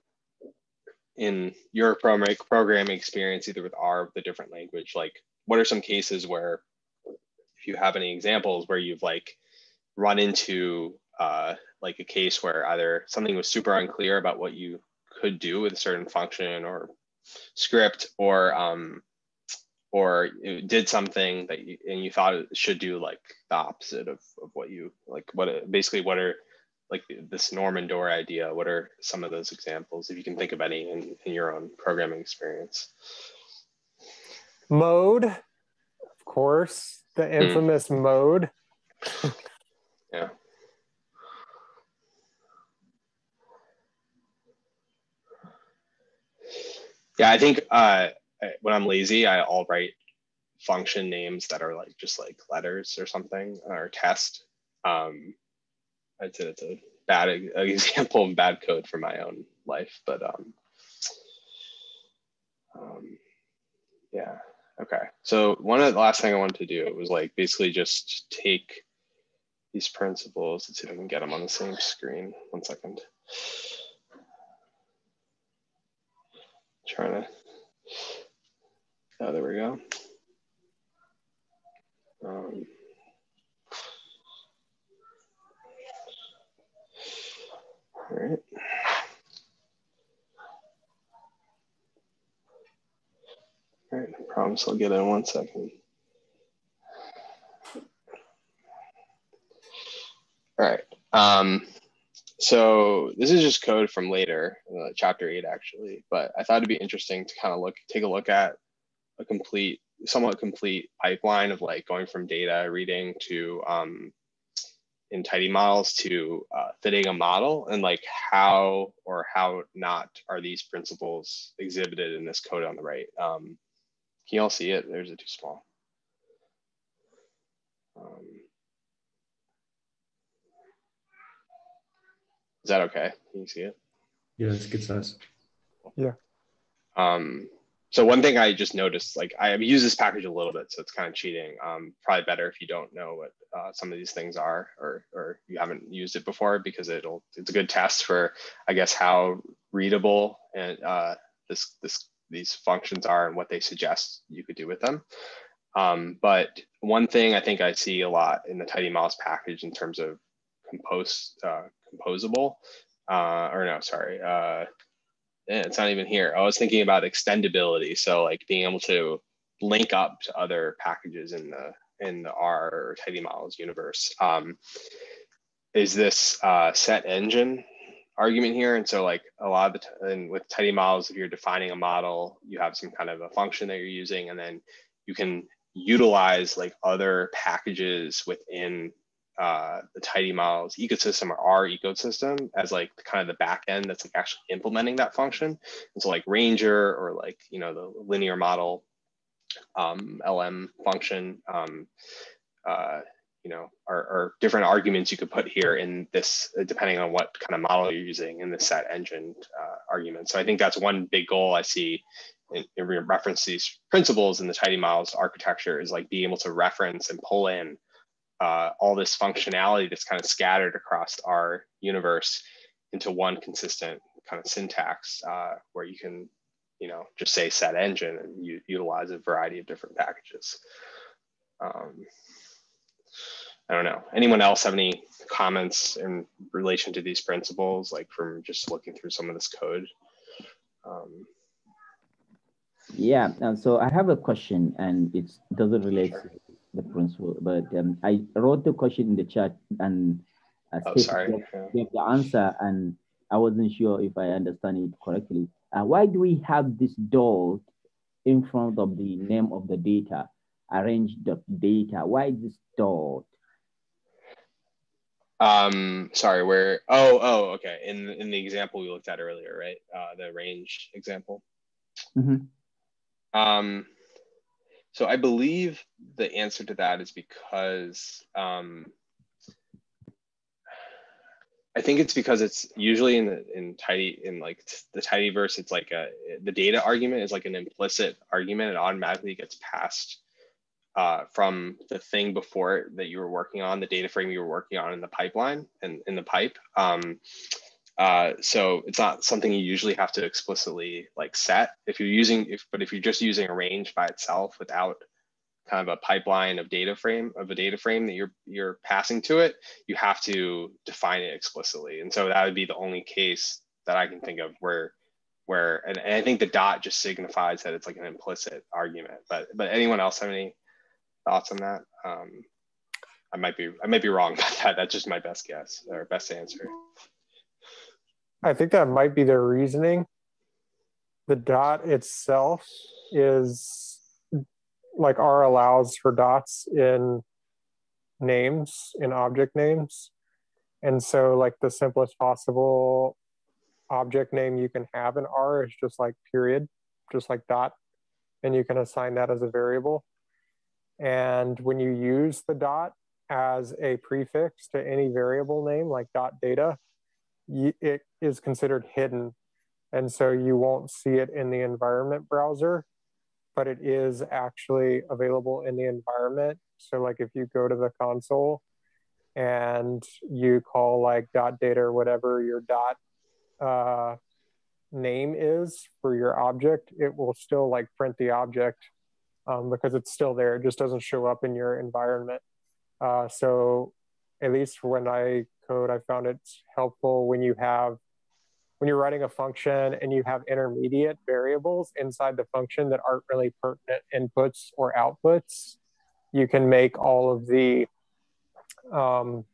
in your programming experience, either with R or the different language, like what are some cases where, if you have any examples where you've like run into uh, like a case where either something was super unclear about what you could do with a certain function or script, or um, or did something that you, and you thought it should do like the opposite of, of what you like. What basically what are like this Norman door idea, what are some of those examples, if you can think of any in, in your own programming experience? Mode, of course, the hmm. infamous mm. mode. yeah. Yeah, I think uh, when I'm lazy, I all write function names that are like just like letters or something or test. Um, I'd say it's a bad example of bad code for my own life, but um, um, yeah. Okay. So one of the last thing I wanted to do was like basically just take these principles. Let's see if I can get them on the same screen. One second. Trying to. Oh, there we go. Um, all right. All right, I promise I'll get in one second. All right. Um, so this is just code from later, uh, chapter eight actually, but I thought it'd be interesting to kind of look, take a look at a complete, somewhat complete pipeline of like going from data reading to um, in tidy models to uh, fitting a model and like how or how not are these principles exhibited in this code on the right. Um, can you all see it? There's it too small. Um, is that okay? Can you see it? Yeah, it's good size. Yeah. Um, so one thing I just noticed, like I use this package a little bit, so it's kind of cheating. Um, probably better if you don't know what uh, some of these things are, or or you haven't used it before, because it'll it's a good test for, I guess, how readable and uh, this this these functions are and what they suggest you could do with them. Um, but one thing I think I see a lot in the Tidy Models package in terms of compose, uh, composable, uh, or no, sorry, uh, it's not even here. I was thinking about extendability. So like being able to link up to other packages in the in the R or Tidy Models universe. Um, is this uh, set engine argument here. And so like a lot of the and with tidy models, if you're defining a model, you have some kind of a function that you're using, and then you can utilize like other packages within uh, the tidy models ecosystem or our ecosystem as like kind of the back end that's like actually implementing that function. And so like Ranger or like, you know, the linear model um, LM function, um, uh, you know, are, different arguments you could put here in this, depending on what kind of model you're using in the set engine uh, argument. So I think that's one big goal I see in, in reference to these principles in the tidy models architecture is like being able to reference and pull in uh, all this functionality that's kind of scattered across our universe into one consistent kind of syntax uh, where you can, you know, just say set engine and you utilize a variety of different packages. Um, I don't know. Anyone else have any comments in relation to these principles, like from just looking through some of this code? Um, yeah, so I have a question and it doesn't relate to the principle, but um, I wrote the question in the chat and uh, oh, sorry. gave the answer and I wasn't sure if I understand it correctly. Uh, why do we have this dot in front of the name of the data, arrange the data? Why this dot? Um, sorry, where? Oh, oh, okay. In in the example we looked at earlier, right? Uh, the range example. Mm-hmm. Um, so I believe the answer to that is because um, I think it's because it's usually in the in tidy in like the tidyverse, it's like a the data argument is like an implicit argument. It automatically gets passed uh, from the thing before that you were working on, the data frame you were working on in the pipeline and in the pipe. Um, uh, so it's not something you usually have to explicitly like set if you're using, if, but if you're just using arrange by itself without kind of a pipeline of data frame of a data frame that you're you're passing to it, you have to define it explicitly. And so that would be the only case that I can think of where where and, and I think the dot just signifies that it's like an implicit argument. But but anyone else have any thoughts on that? Um, I might be I might be wrong about that. That's just my best guess or best answer. I think that might be their reasoning. The dot itself is like R allows for dots in names, in object names. And so, like, the simplest possible object name you can have in R is just like period. just like dot, and you can assign that as a variable. And when you use the dot as a prefix to any variable name like dot data, it is considered hidden. And so you won't see it in the environment browser, but it is actually available in the environment. So like if you go to the console and you call like dot data or whatever your dot uh, name is for your object, it will still like print the object um, because it's still there. It just doesn't show up in your environment. Uh, so at least when I code, I found it helpful when you have when you're writing a function and you have intermediate variables inside the function that aren't really pertinent inputs or outputs, you can make all of the um,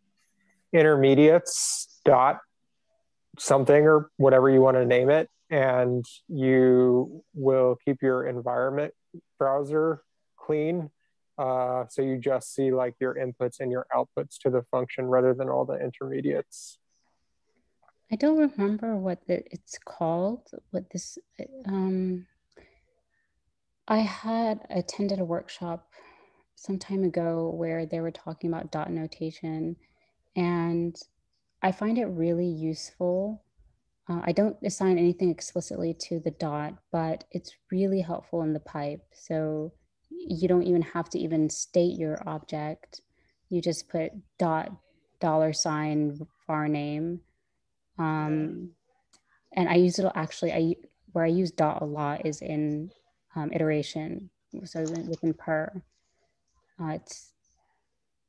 intermediates dot something or whatever you want to name it, and you will keep your environment browser clean. Uh, so you just see like your inputs and your outputs to the function rather than all the intermediates. I don't remember what the, it's called. What this, um, I had attended a workshop some time ago where they were talking about dot notation, and I find it really useful. Uh, I don't assign anything explicitly to the dot, but it's really helpful in the pipe. So you don't even have to even state your object. You just put dot dollar sign var name. Um, and I use it actually, I where I use dot a lot is in um, iteration. So within purrr, uh, it's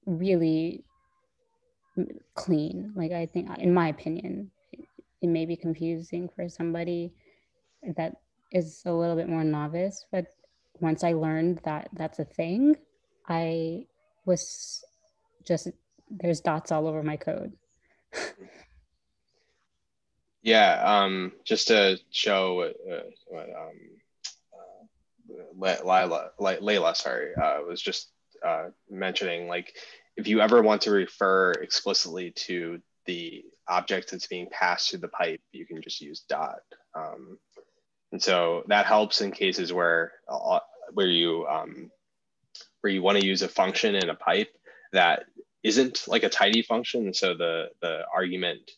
really clean. Like I think, in my opinion, it, it may be confusing for somebody that is a little bit more novice, but once I learned that that's a thing, I was just there's dots all over my code. yeah, um, just to show what, uh, what um, uh, Lila, Layla, sorry, uh, was just uh, mentioning. Like, if you ever want to refer explicitly to the object that's being passed through the pipe, you can just use dot. Um, and so that helps in cases where where you um, where you want to use a function in a pipe that isn't like a tidy function. So the the argument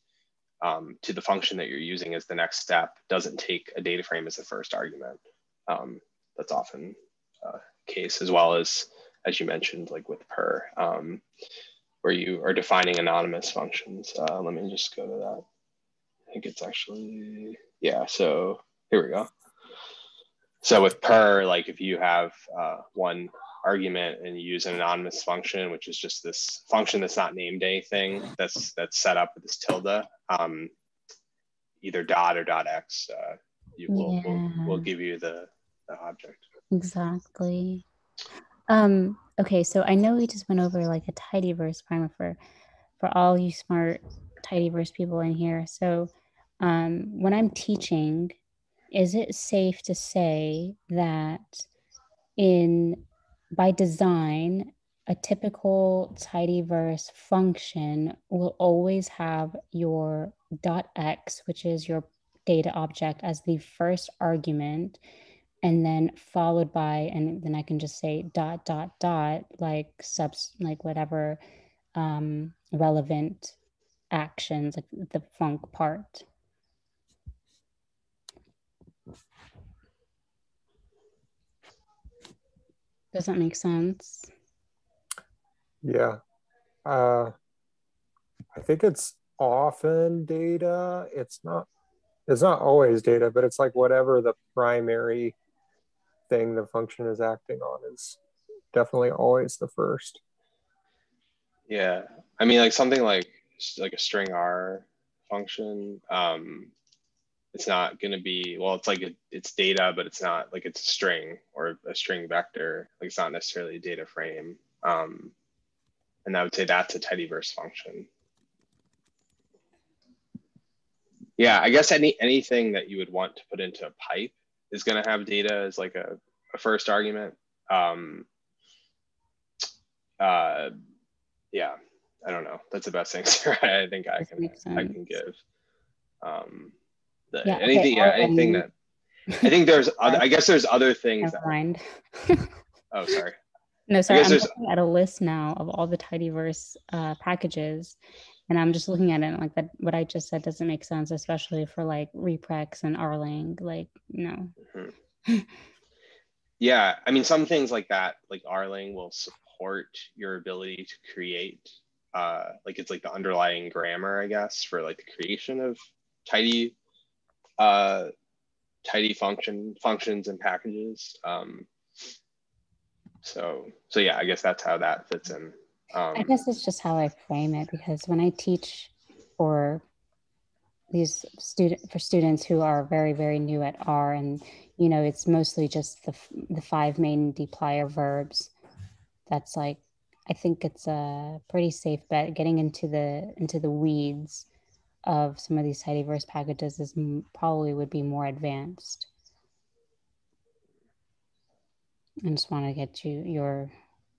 um, to the function that you're using as the next step doesn't take a data frame as the first argument. Um, that's often a case as well as as you mentioned, like with purrr, um, where you are defining anonymous functions. Uh, let me just go to that. I think it's actually yeah. So here we go. So with purrr, like if you have uh, one argument and you use an anonymous function, which is just this function that's not named anything, that's that's set up with this tilde, um, either dot or dot x, uh, you will yeah. will will give you the, the object. Exactly. Um, okay, so I know we just went over like a tidyverse primer for for all you smart tidyverse people in here. So um, when I'm teaching, is it safe to say that in by design a typical tidyverse function will always have your dot x which is your data object as the first argument and then followed by and then i can just say dot dot dot like subs like whatever um, relevant actions like the funk part Does that make sense? Yeah. Uh, I think it's often data. It's not it's not always data, but it's like whatever the primary thing the function is acting on is definitely always the first. Yeah. I mean like something like like a stringr function. Um, it's not going to be well it's like a, it's data but it's not like it's a string or a string vector. Like it's not necessarily a data frame. Um, and i would say that's a tidyverse function. Yeah i guess any anything that you would want to put into a pipe is going to have data as like a, a first argument. Um, uh, yeah i don't know. That's the best answer i think i can i can give. Um, yeah, anything, okay, yeah, anything that I think there's, other, I guess there's other things. Never mind. oh, sorry. No, sorry. I'm looking at a list now of all the tidyverse uh, packages, and I'm just looking at it like that. What I just said doesn't make sense, especially for like reprex and Rlang. Like, no. Mm-hmm. yeah, I mean, some things like that, like Rlang, will support your ability to create. Uh, like it's like the underlying grammar, I guess, for like the creation of tidy, uh, tidy function functions and packages. Um, so, so yeah, I guess that's how that fits in. Um, I guess it's just how I frame it because when I teach for these student for students who are very very new at R and you know it's mostly just the the five main dplyr verbs. That's like I think it's a pretty safe bet. Getting into the into the weeds of some of these tidyverse packages is probably would be more advanced. I just want to get you your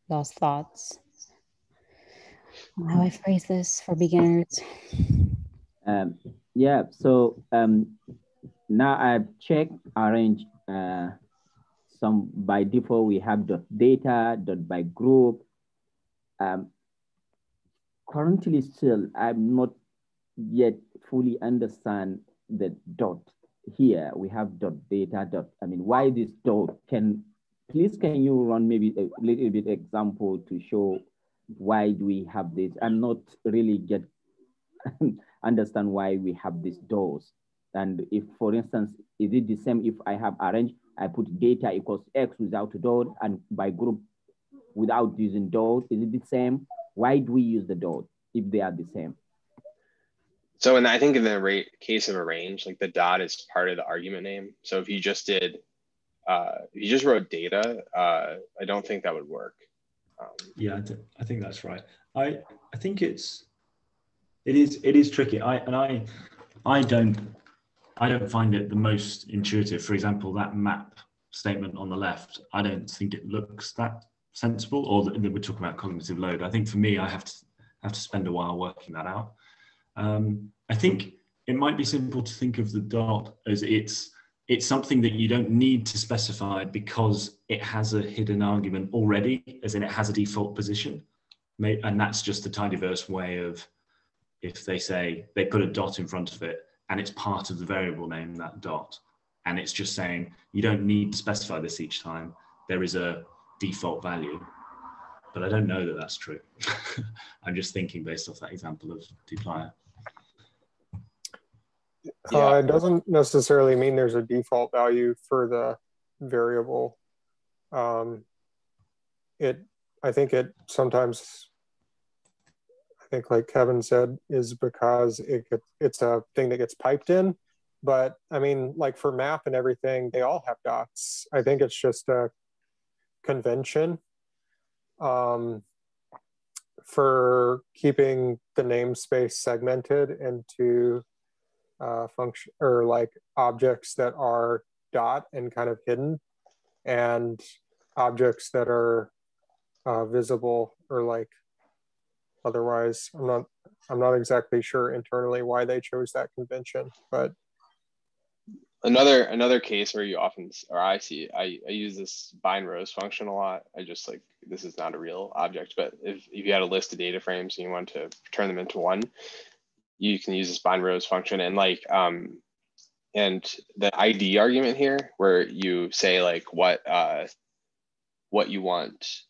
those thoughts on how I phrase this for beginners. Um, yeah, so um, now I've checked, arranged uh, some by default we have dot data, dot by group. Um, currently still, I'm not yet fully understand the dot. Here. We have dot data dot, I mean, why this dot? Can please can you run maybe a little bit example to show why do we have this? And not really get understand why we have these doors and if for instance is it the same if i have arranged i put data equals x without a dot and by group without using dot is it the same? Why do we use the dot if they are the same so and i think in the case of arrange like the dot is part of the argument name so if you just did uh, you just wrote data, uh, I don't think that would work. Um, yeah, I, th- I, think that's right. I I think it's it is it is tricky. I and I I don't I don't find it the most intuitive. For example, that map statement on the left, I don't think it looks that sensible. Or that we're talking about cognitive load. I think for me, I have to have to spend a while working that out. Um, I think it might be simple to think of the dot as it's it's something that you don't need to specify because it has a hidden argument already, as in it has a default position. And that's just the tidyverse way of if they say they put a dot in front of it and it's part of the variable name, that dot. And it's just saying you don't need to specify this each time. There is a default value. But I don't know that that's true. I'm just thinking based off that example of dplyr. Yeah. Uh, it doesn't necessarily mean there's a default value for the variable. Um, it, I think it sometimes, I think like Kevin said, is because it it's a thing that gets piped in. But I mean, like for map and everything, they all have dots. I think it's just a convention um, for keeping the namespace segmented into uh, function or like objects that are dot and kind of hidden and objects that are uh, visible or like otherwise. I'm not i'm not exactly sure internally why they chose that convention but another another case where you often or i see i, I use this bind rows function a lot. I just like this is not a real object but if, if you had a list of data frames and you want to turn them into one you can use this bind rows function. And like um and the id argument here where you say like what uh what you want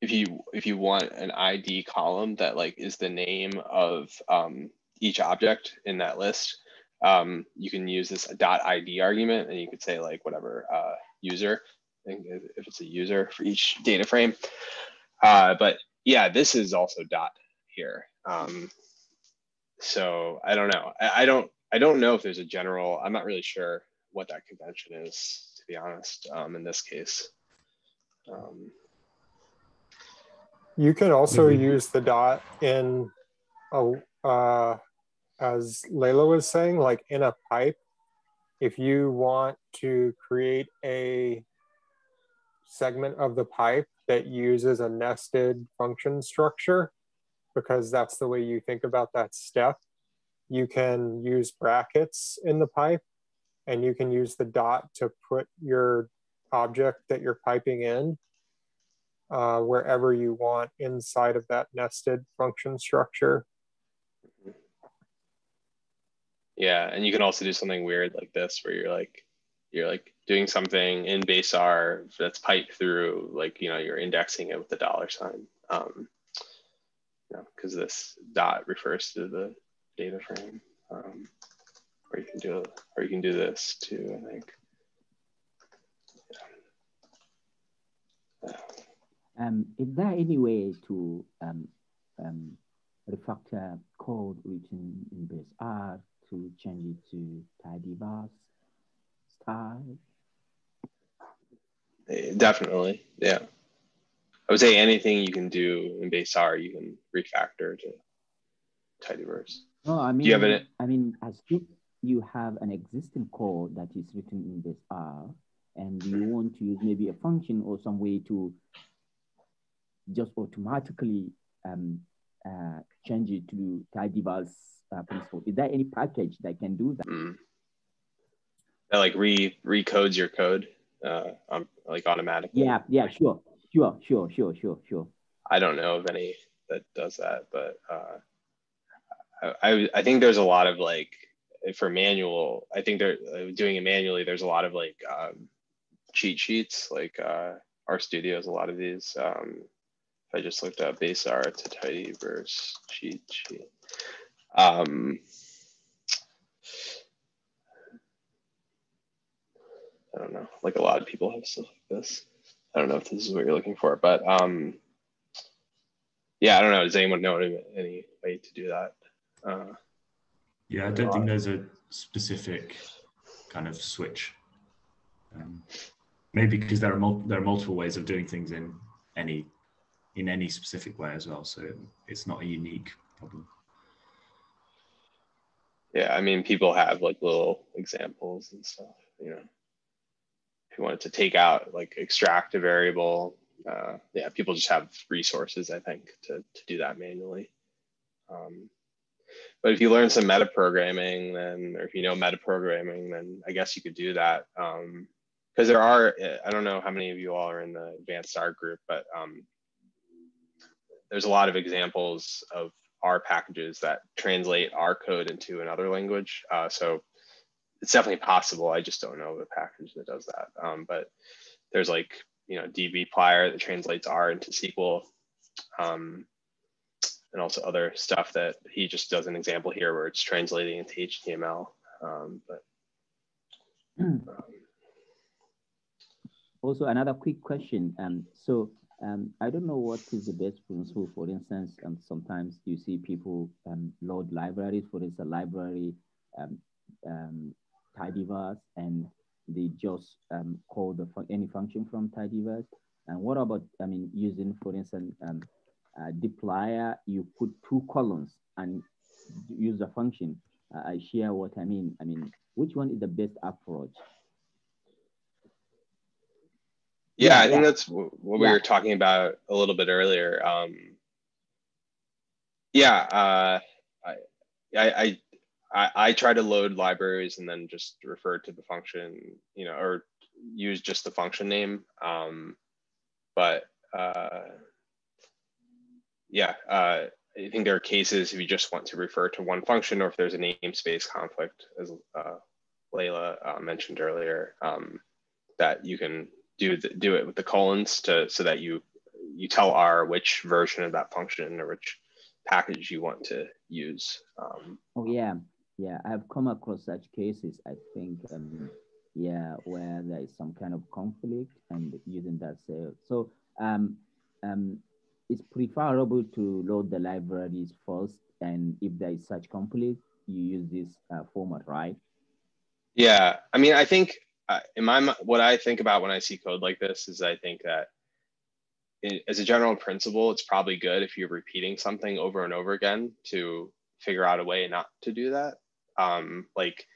if you if you want an id column that like is the name of um each object in that list um you can use this dot id argument and you could say like whatever uh user if it's a user for each data frame. Uh but yeah this is also dot here. Um so I don't know. I, I don't I don't know if there's a general. I'm not really sure what that convention is, to be honest. Um, in this case. Um, you can also mm-hmm. use the dot in a uh, as Layla was saying, like in a pipe. If you want to create a segment of the pipe that uses a nested function structure, because that's the way you think about that step. You can use brackets in the pipe and you can use the dot to put your object that you're piping in uh, wherever you want inside of that nested function structure. Yeah, and you can also do something weird like this where you're like you're like doing something in base R that's piped through like you know you're indexing it with the dollar sign. Um, you know, because this dot refers to the data frame. Um, or you can do or you can do this too, I think. Yeah. Um, is there any way to um, um, refactor code written in base R to change it to tidyverse style? Eh, definitely, yeah. I would say anything you can do in base R, you can refactor to tidyverse. No, I mean, do you have an, I mean, as you, you have an existing code that is written in base R, and you hmm. want to use maybe a function or some way to just automatically um, uh, change it to tidyverse uh, principle. Is there any package that can do that? Mm. That like re recodes your code, uh, um, like automatically. Yeah, yeah, sure, sure, sure, sure, sure, sure. I don't know of any that does that, but uh, I, I think there's a lot of like for manual. I think they're uh, doing it manually. There's a lot of like um, cheat sheets, like uh, RStudio has a lot of these. Um, I just looked up base R to tidyverse cheat sheet. Um, I don't know, like a lot of people have stuff like this. I don't know if this is what you're looking for, but um, yeah, I don't know. Does anyone know any, any way to do that? Uh, yeah, I don't think there's a specific kind of switch. Um, maybe because there are mul- there are multiple ways of doing things in any in any specific way as well. So it's not a unique problem. Yeah, I mean, people have like little examples and stuff, you know. If you wanted to take out, like extract a variable, uh, yeah, people just have resources, I think, to, to do that manually. Um, but if you learn some metaprogramming, then, or if you know metaprogramming, then I guess you could do that. Um, because there are, I don't know how many of you all are in the advanced R group, but um, there's a lot of examples of R packages that translate R code into another language. Uh, so it's definitely possible. I just don't know of a package that does that. Um, but there's like, you know, dbplyr that translates R into SQL. Um, and also other stuff that he just does an example here where it's translating into HTML. Um, but um, also another quick question. Um, so um, I don't know what is the best principle. For instance, um, sometimes you see people um, load libraries. For instance, a library um, um, tidyverse, and they just um, call the fun any function from tidyverse. And what about, I mean, using, for instance, um, uh, dplyr, you put two columns and use the function. Uh, I share what I mean. I mean, which one is the best approach? Yeah, I think that's what we yeah. were talking about a little bit earlier. Um, yeah, uh, I, I, I, I try to load libraries and then just refer to the function, you know, or use just the function name. Um, but uh, yeah, uh, I think there are cases if you just want to refer to one function or if there's a namespace conflict, as uh, Layla uh, mentioned earlier, um, that you can do the, do it with the colons to so that you you tell R which version of that function or which package you want to use. Um, oh yeah, yeah, I've come across such cases. I think um, yeah, where there is some kind of conflict and using that cell. So um, um, it's preferable to load the libraries first, and if there is such conflict, you use this uh, format, right? Yeah, I mean, I think uh, in my what I think about when I see code like this is I think that it, as a general principle, it's probably good if you're repeating something over and over again to figure out a way not to do that. Um, like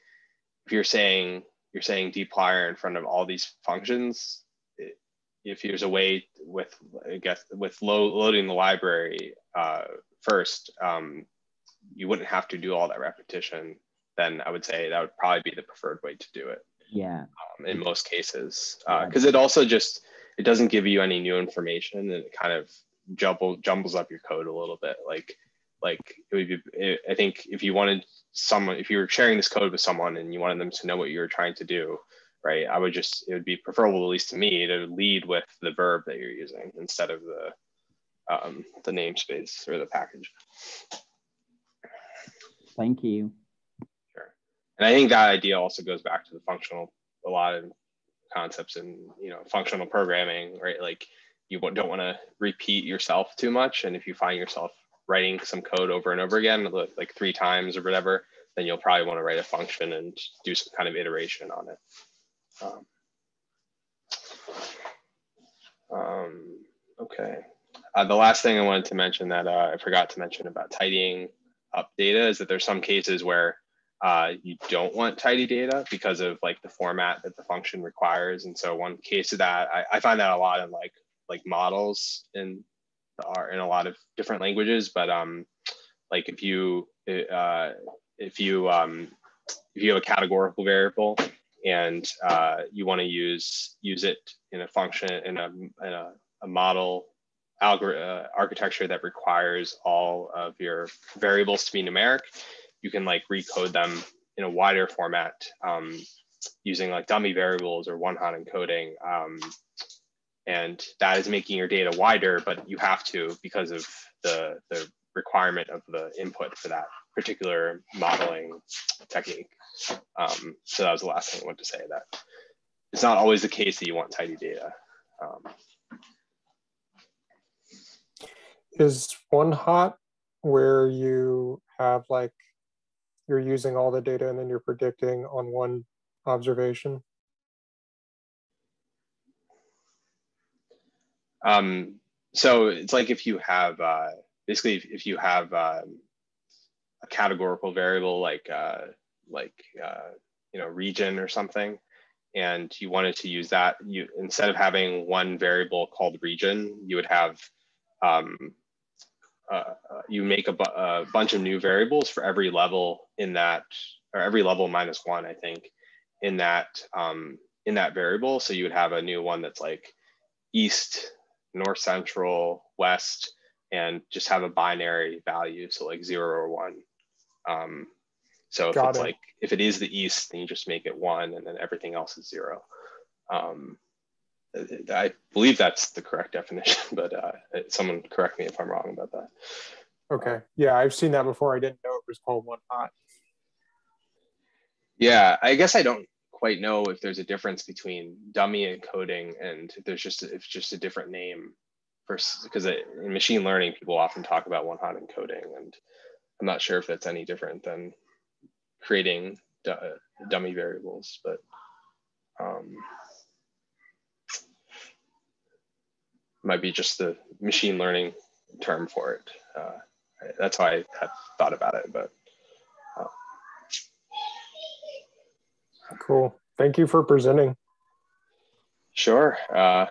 if you're saying you're saying dplyr in front of all these functions, it, if there's a way with I guess with lo loading the library uh, first, um, you wouldn't have to do all that repetition then I would say that would probably be the preferred way to do it. Yeah. Um, in most cases, because uh, it also just it doesn't give you any new information and it kind of jumble jumbles up your code a little bit. Like like it would be it, I think if you wanted someone if you were sharing this code with someone and you wanted them to know what you were trying to do, right? I would just it would be preferable at least to me to lead with the verb that you're using instead of the um, the namespace or the package. Thank you. Sure. And I think that idea also goes back to the functional, a lot of concepts in, you know, functional programming, right? Like you don't want to repeat yourself too much. And if you find yourself writing some code over and over again, like three times or whatever, then you'll probably want to write a function and do some kind of iteration on it. Um, um, okay. Uh, the last thing I wanted to mention that uh, I forgot to mention about tidying up data is that there's some cases where uh, you don't want tidy data because of like the format that the function requires. And so one case of that, I, I find that a lot in like like models in are in a lot of different languages. But um, like if you uh, if you um, if you have a categorical variable and uh, you want to use use it in a function in a in a, a model algor- uh, architecture that requires all of your variables to be numeric, you can like recode them in a wider format um, using like dummy variables or one-hot encoding. Um, and that is making your data wider, but you have to because of the, the requirement of the input for that particular modeling technique. Um, so that was the last thing I wanted to say that it's not always the case that you want tidy data. Um, is one hot where you have like you're using all the data and then you're predicting on one observation? Um, so it's like if you have uh, basically if, if you have um, a categorical variable like uh, like uh, you know region or something, and you wanted to use that, you instead of having one variable called region, you would have um, uh, uh, you make a, bu a, bunch of new variables for every level in that, or every level minus one, I think, in that um, in that variable. So you would have a new one that's like east, north central, west, and just have a binary value, so like zero or one. Um, so if Got it's it. like if it is the east, then you just make it one, and then everything else is zero. Um, I believe that's the correct definition, but uh, someone correct me if I'm wrong about that. Okay. Yeah, I've seen that before. I didn't know it was called one hot. Yeah, I guess I don't quite know if there's a difference between dummy encoding and there's just it's just a different name for because in machine learning people often talk about one hot encoding and I'm not sure if that's any different than creating dummy variables, but um, might be just the machine learning term for it. Uh, that's how I had thought about it, but. Cool. Thank you for presenting. Sure. Uh,